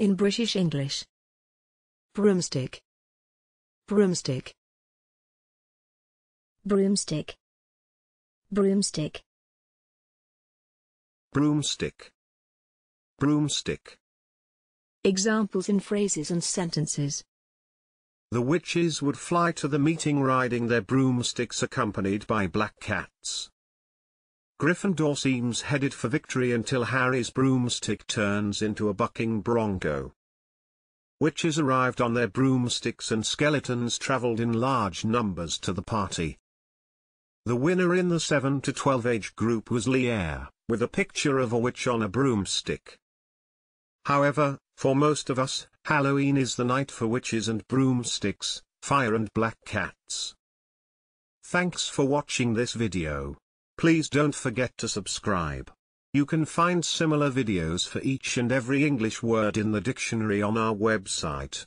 In British English. Broomstick. Broomstick. broomstick broomstick broomstick, broomstick. Examples in phrases and sentences. The witches would fly to the meeting riding their broomsticks accompanied by black cats. Gryffindor seems headed for victory until Harry's broomstick turns into a bucking bronco. Witches arrived on their broomsticks and skeletons traveled in large numbers to the party. The winner in the 7 to 12 age group was Lear, with a picture of a witch on a broomstick. However, for most of us, Halloween is the night for witches and broomsticks, fire and black cats. Thanks for watching this video. Please don't forget to subscribe. You can find similar videos for each and every English word in the dictionary on our website.